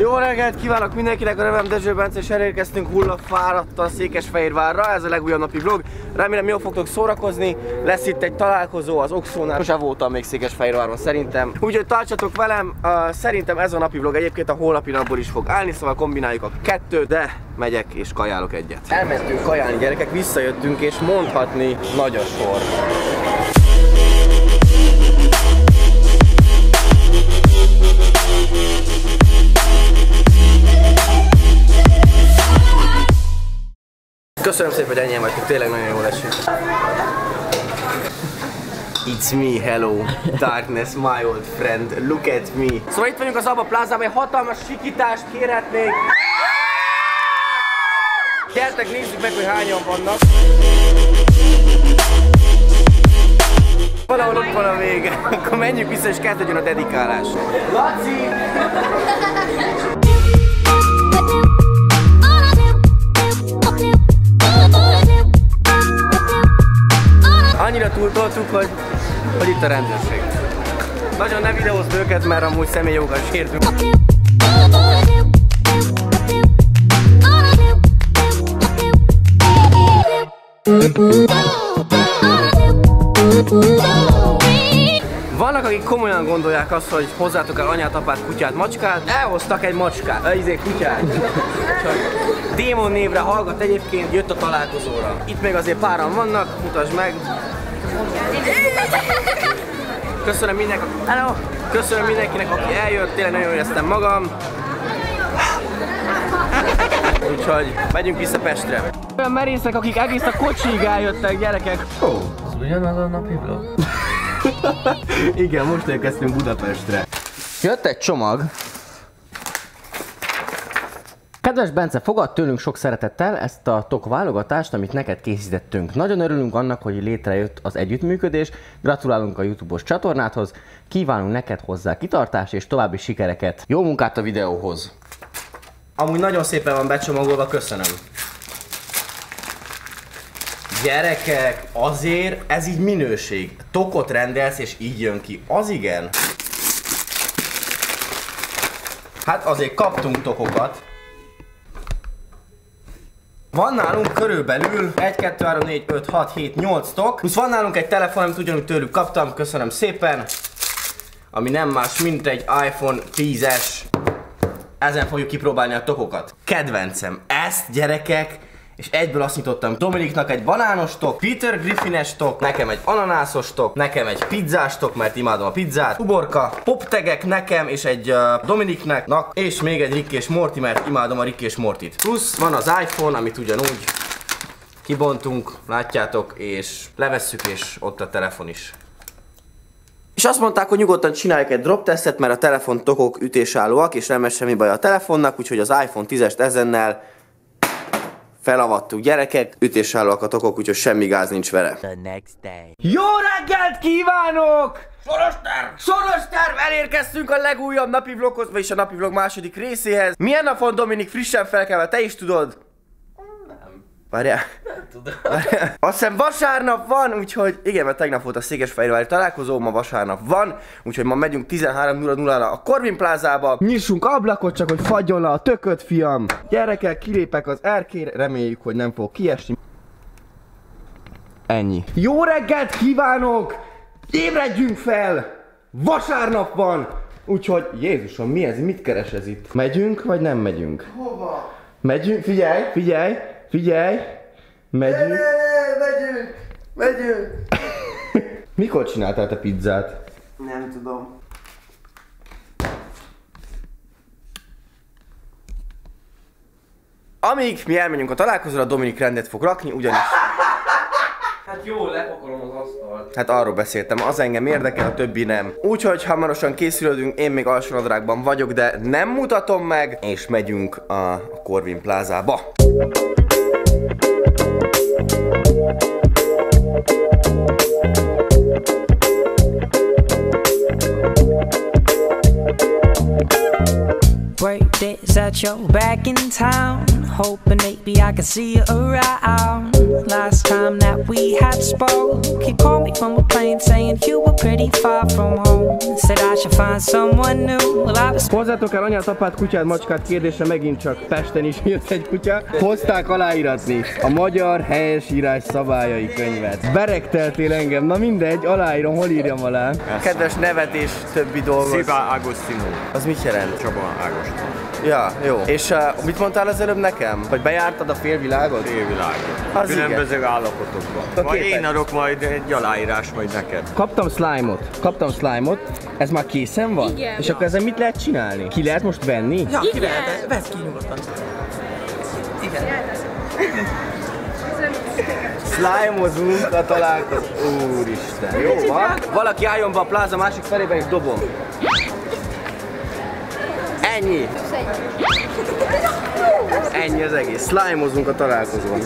Jó reggelt kívánok mindenkinek, a nevem Dezső Bence, és elérkeztünk hullafáradtan Székesfehérvárra, ez a legújabb napi vlog. Remélem jól fogtok szórakozni, lesz itt egy találkozó az Oxónál, sose voltam még Székesfehérvárban szerintem. Úgyhogy tartsatok velem, uh, szerintem ez a napi vlog egyébként a holnapi napból is fog állni, szóval kombináljuk a kettőt, de megyek és kajálok egyet. Elmentünk kajálni gyerekek, visszajöttünk és mondhatni nagy a sor. Köszönöm szépen, hogy ennyien vagytok, tényleg nagyon jól esik. It's me, hello, darkness, my old friend, look at me. Szóval itt vagyunk az Abba plázában, egy hatalmas sikítást kérhetnék. Gyertek, nézzük meg, hogy hányan vannak. Valahol ott van a vége. Akkor menjünk vissza és kezdődjön a dedikálás. Laci! Annyira túltoltuk, hogy, hogy itt a rendőrség. Nagyon ne videózd őket, mert amúgy személyjogokat sértünk. Vannak, akik komolyan gondolják azt, hogy hozzátok el anyát, apát, kutyát, macskát. Elhoztak egy macskát, a izé kutyát. Csak Démon névre hallgat egyébként, jött a találkozóra. Itt még azért páran vannak, mutasd meg. Köszönöm mindenkinek, Hello. Köszönöm mindenkinek, aki eljött, tényleg nagyon éreztem magam. Úgyhogy megyünk vissza Pestre. Olyan merészek, akik egész a kocsig eljöttek, gyerekek. Oh. Az ugyanaz a napi vlog? Igen, most érkeztünk Budapestre. Jött egy csomag. Kedves Bence, fogad tőlünk sok szeretettel ezt a tok válogatást, amit neked készítettünk. Nagyon örülünk annak, hogy létrejött az együttműködés, gratulálunk a YouTube-os csatornádhoz, kívánunk neked hozzá kitartást és további sikereket. Jó munkát a videóhoz! Amúgy nagyon szépen van becsomagolva, köszönöm. Gyerekek, azért ez így minőség. Tokot rendelsz és így jön ki. Az igen. Hát azért kaptunk tokokat. Van nálunk körülbelül 1, 2, 3, 4, 5, 6, 7, 8 tok. Plusz van nálunk egy telefon, amit ugyanúgy tőlük kaptam, köszönöm szépen. Ami nem más, mint egy iPhone 10-es. Ezen fogjuk kipróbálni a tokokat. Kedvencem, ezt gyerekek, és egyből azt nyitottam Dominiknak egy banános tok, Peter Griffines tok, nekem egy ananászos tok, nekem egy pizzás tok, mert imádom a pizzát, uborka, poptegek nekem és egy uh, Dominiknek, nak, és még egy Rick és Morty, mert imádom a Rick és Mortit. Plusz van az iPhone, amit ugyanúgy kibontunk, látjátok, és levesszük, és ott a telefon is. És azt mondták, hogy nyugodtan csinálják egy drop tesztet, mert a telefon tokok ütésállóak, és nem lesz semmi baj a telefonnak, úgyhogy az iPhone 10-est ezennel felavattuk gyerekek, ütésállóak a tokok, úgyhogy semmi gáz nincs vele. The next day. Jó reggelt kívánok! Soros terv! Soros terv! Elérkeztünk a legújabb napi vloghoz, vagyis a napi vlog második részéhez. Milyen nap van Dominik frissen felkelve, te is tudod? Várjál. Nem tudom. Várjál. Azt hiszem vasárnap van, úgyhogy igen, mert tegnap volt a Székesfehérvári találkozó, ma vasárnap van, úgyhogy ma megyünk 13.00-ra a Corvin plázába. Nyissunk ablakot, csak hogy fagyjon le a tököt, fiam. Gyerekek, kilépek az erkére, reméljük, hogy nem fog kiesni. Ennyi. Jó reggelt kívánok! Ébredjünk fel! Vasárnap van! Úgyhogy, Jézusom, mi ez? Mit keres ez itt? Megyünk, vagy nem megyünk? Hova? Megyünk, figyelj, figyelj, figyelj! Megyünk. Megyünk! Megyünk! Mikor csináltál te pizzát? Nem tudom. Amíg mi elmegyünk a találkozóra, Dominik rendet fog rakni, ugyanis... Hát jó, lepakolom az asztalt. Hát arról beszéltem, az engem érdekel, a többi nem. Úgyhogy hamarosan készülődünk, én még alsónadrágban vagyok, de nem mutatom meg, és megyünk a Corvin plázába. Birthdays at your back in town. Hoping maybe I can see you around. Last time that we had spoke. He called me from a plane saying you were pretty far from home. Said I should find someone new. Well, I was Hozzátok el anyát, apát, kutyát, macskát kérdése megint csak Pesten is jött egy kutya. Hozták aláíratni a magyar helyesírás szabályai könyvet. Beregteltél engem, na mindegy, aláírom, hol írjam alá. Kedves nevetés többi dolgot. Szépen Agostino. Az mit jelent? Csaba Ágoston. Ja, jó. És uh, mit mondtál az előbb nekem? Hogy bejártad a félvilágot? Félvilágon. Az Különböző állapotokban. A Majd képet. én adok majd egy aláírás majd neked. Kaptam slime-ot. Kaptam slime-ot. Ez már készen van? Igen. És akkor ezzel mit lehet csinálni? Ki lehet most venni? Ja, ki lehet, vedd ki nyugodtan. Igen. Slime-ozunk a találkozó. Úristen, jó van. Valaki álljon be a pláza másik felébe és dobom. Ennyi. Ennyi az egész. Slime-ozunk a találkozón.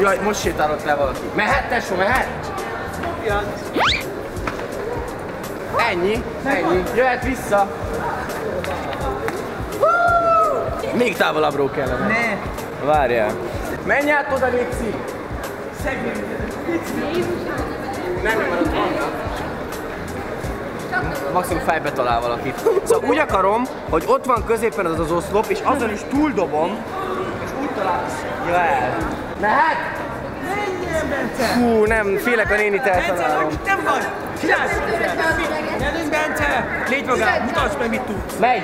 Jaj, most sétálott le valaki. Mehet, tesó, mehet? Ennyi, ennyi. Jöhet vissza. Még távolabbról kellene. Ne. Várjál. Menj át oda, Léci! Nem, nem, mert ott vannak. Maximum fejbe talál valakit. Szóval úgy akarom, hogy ott van középen az az oszlop, és azon is túldobom, és úgy találsz. Jó el. Mehet? Hú, nem, félek a nénit Bence, eltalálom. hogy nem vagy? Csinálsz! Gyerünk, Bence! Légy magad, mutasd meg, mit tudsz! Megy!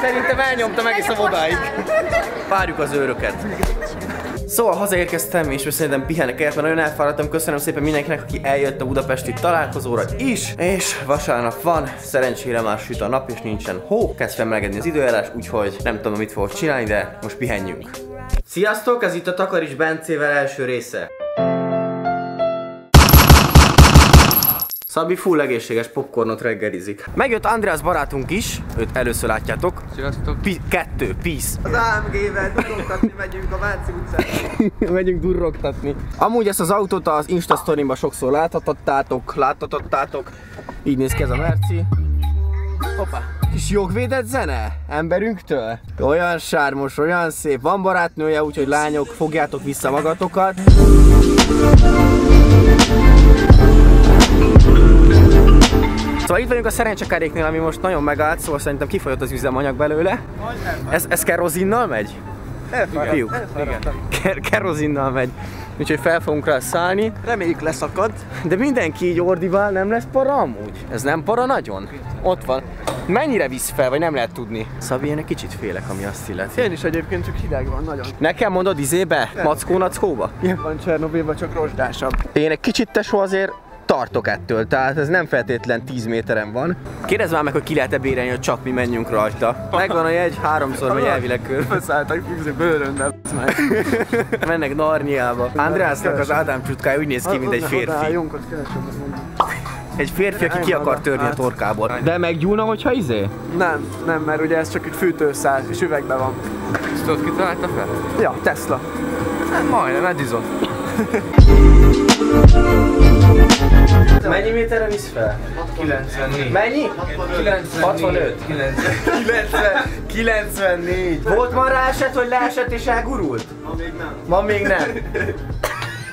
Szerintem elnyomtam egészen odáig. Várjuk az őröket. Szóval hazaérkeztem, és most szerintem pihenek el, mert nagyon elfáradtam. Köszönöm szépen mindenkinek, aki eljött a budapesti találkozóra is. És vasárnap van, szerencsére már süt a nap, és nincsen hó. Kezd felmelegedni az időjárás, úgyhogy nem tudom, mit fogok csinálni, de most pihenjünk. Sziasztok, ez itt a Takarics Bencével első része. Szabi full egészséges popcornot reggelizik. Megjött András barátunk is, őt először látjátok. Sziasztok. Pi- kettő, peace. Az AMG-vel durogtatni megyünk a Váci utcán. Megyünk durrogtatni. Amúgy ezt az autót az Insta story sokszor láthatottátok, láthatottátok. Így néz ki ez a Merci. Hoppá. Kis jogvédett zene? Emberünktől? Olyan sármos, olyan szép. Van barátnője, úgyhogy lányok, fogjátok vissza magatokat. Szóval itt vagyunk a szerencsekaréknél, ami most nagyon megállt, szóval szerintem kifolyott az üzemanyag belőle. Ez, ez kerozinnal megy? Fiúk. Ker- kerozinnal megy. Úgyhogy fel fogunk rá szállni. Reméljük leszakad. De mindenki így ordivál, nem lesz para amúgy? Ez nem para nagyon? Ott van. Mennyire visz fel, vagy nem lehet tudni? Szabi, én egy kicsit félek, ami azt illeti. Én is egyébként csak hideg van nagyon. Nekem mondod izébe? Mackó nackóba? Ilyen van Csernobilban, csak rozsdásabb. Én egy kicsit tesó azért tartok ettől, tehát ez nem feltétlen 10 méteren van. Kérdezz már meg, hogy ki lehet-e bérelni, hogy csak mi menjünk rajta. Megvan a jegy, háromszor megy elvileg körbe. Felszálltak fűző bőröndel. Mennek Narniába. Andrásnak az Ádám csutkája úgy néz ki, mint egy férfi. Egy férfi, aki ki akar törni a torkából. De meggyúlna, hogyha izé? Nem, nem, mert ugye ez csak egy fűtőszál, és üvegben van. Ezt tudod, ki találta fel? Ja, Tesla. Hát majdnem, Edison. Mennyi méterre visz fel? 94. Mennyi? 65. 90, 94. Volt már rá eset, hogy leesett és elgurult? Ma még nem. Ma még nem.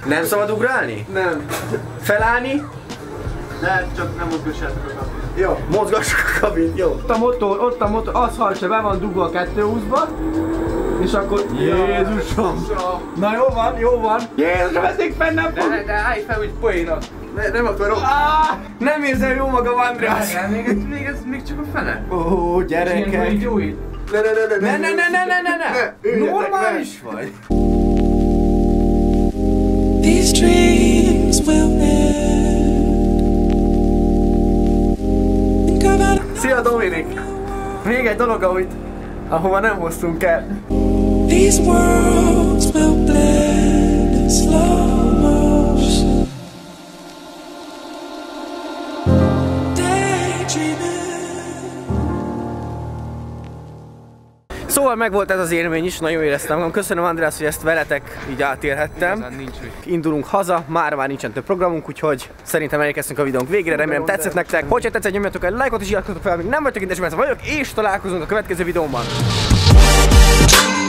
Nem szabad ugrálni? Nem. Felállni? Lehet, csak nem mozgassátok a Jó. Mozgassuk a kabint, jó. Ott a motor, ott a motor, az hajtsa, be van dugva a 220-ba, és akkor... Jézusom! Na jó van, jó van. Jézusom, ez még fenn nem fog. De, de állj fel, hogy poénak. Ne, nem akarok. Ah, nem érzem jó magam, András. Várjál, még ez, még ez, még csak a fene. Ó, Ilyen gyerekek. így új. Ne, ne, ne, ne, Ne, ne, ne, ne, ne, ne, ne. Normális vagy. These dreams will end. Szia Dominik! Még egy dolog, amit ahova nem hoztunk el. These worlds will blend in slow motion. Daydreaming. Szóval megvolt ez az élmény is, nagyon éreztem magam. Köszönöm András, hogy ezt veletek így átélhettem. Igazán nincs mit. Indulunk haza, már már nincsen több programunk, úgyhogy szerintem elérkeztünk a videónk végére, remélem tetszett nektek. Hogyha tetszett, nyomjatok egy lájkot és iratkozzatok fel, amíg nem vagytok mert vagyok, és találkozunk a következő videóban. Thank